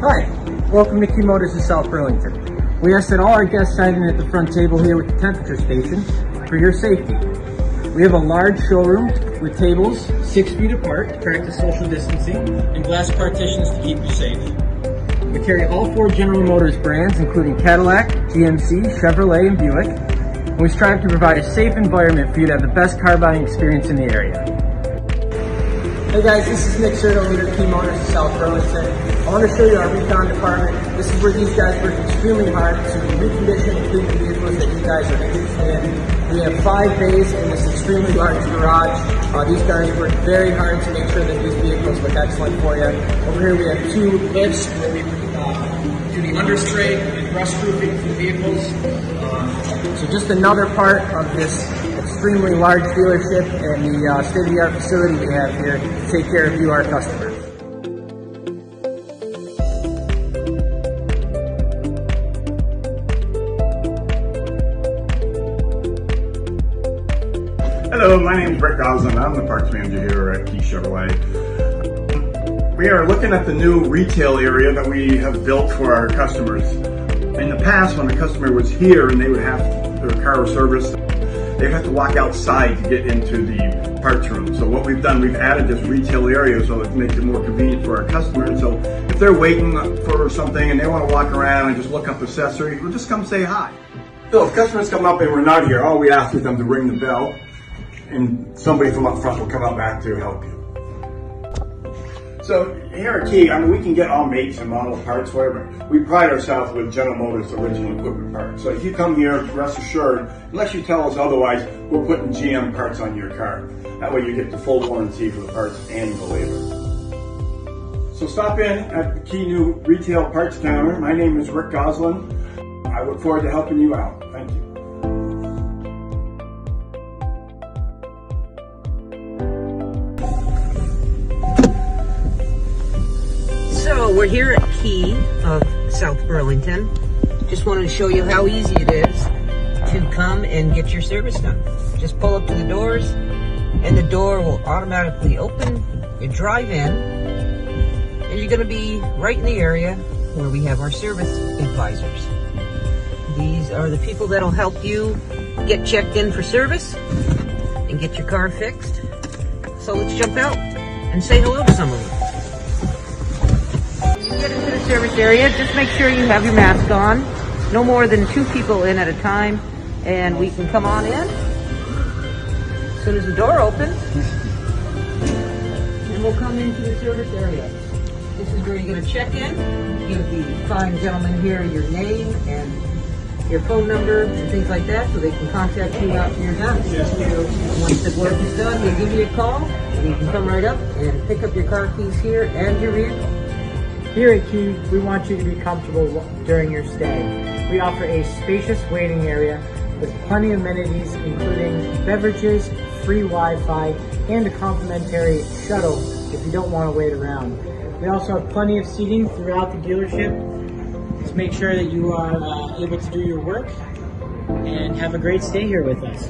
Hi, welcome to Key Motors in South Burlington. We ask that all our guests sign in at the front table here with the temperature station for your safety. We have a large showroom with tables six feet apart to practice social distancing and glass partitions to keep you safe. We carry all four General Motors brands, including Cadillac, GMC, Chevrolet, and Buick. And we strive to provide a safe environment for you to have the best car buying experience in the area. Hey guys, this is Nick Serto, leader of Key Motors in South Burlington. I want to show you our recon department. This is where these guys work extremely hard to recondition and clean the vehicles that you guys are interested in. We have five bays in this extremely large garage. Uh, these guys work very hard to make sure that these vehicles look excellent for you. Over here we have two lifts where we uh, do the underspray and rust proofing for vehicles. Uh, so just another part of this extremely large dealership and the uh, state-of-the-art facility we have here to take care of you, our customers. Hello, my name is Brett Goslin. I'm the parts manager here at Key Chevrolet. We are looking at the new retail area that we have built for our customers. In the past, when a customer was here and they would have their car serviced, they'd have to walk outside to get into the parts room. So what we've done, we've added this retail area so it makes it more convenient for our customers. So if they're waiting for something and they want to walk around and just look up accessories, we'll just come say hi. So if customers come up and we're not here, all we ask is them to ring the bell and somebody from up front will come out back to help you. So here at Key, I mean, we can get all makes and model parts, whatever. We pride ourselves with General Motors original equipment parts. So if you come here, rest assured, unless you tell us otherwise, we're putting GM parts on your car. That way you get the full warranty for the parts and the labor. So stop in at the Key New Retail Parts Counter. My name is Rick Goslin. I look forward to helping you out. Thank you. We're here at Key of South Burlington. Just wanted to show you how easy it is to come and get your service done. Just pull up to the doors and the door will automatically open. You drive in and you're gonna be right in the area where we have our service advisors. These are the people that'll help you get checked in for service and get your car fixed. So let's jump out and say hello to some of them. Service area, just make sure you have your mask on. No more than two people in at a time, and we can come on in. As soon as the door opens, and we'll come into the service area. This is where you're gonna check in, give the fine gentleman here your name and your phone number and things like that, so they can contact you after you're done. Once the work is done, they give you a call, and you can come right up and pick up your car keys here and your vehicle. Here at Key, we want you to be comfortable during your stay. We offer a spacious waiting area with plenty of amenities, including beverages, free Wi-Fi, and a complimentary shuttle if you don't want to wait around. We also have plenty of seating throughout the dealership to make sure that you are uh, able to do your work and have a great stay here with us.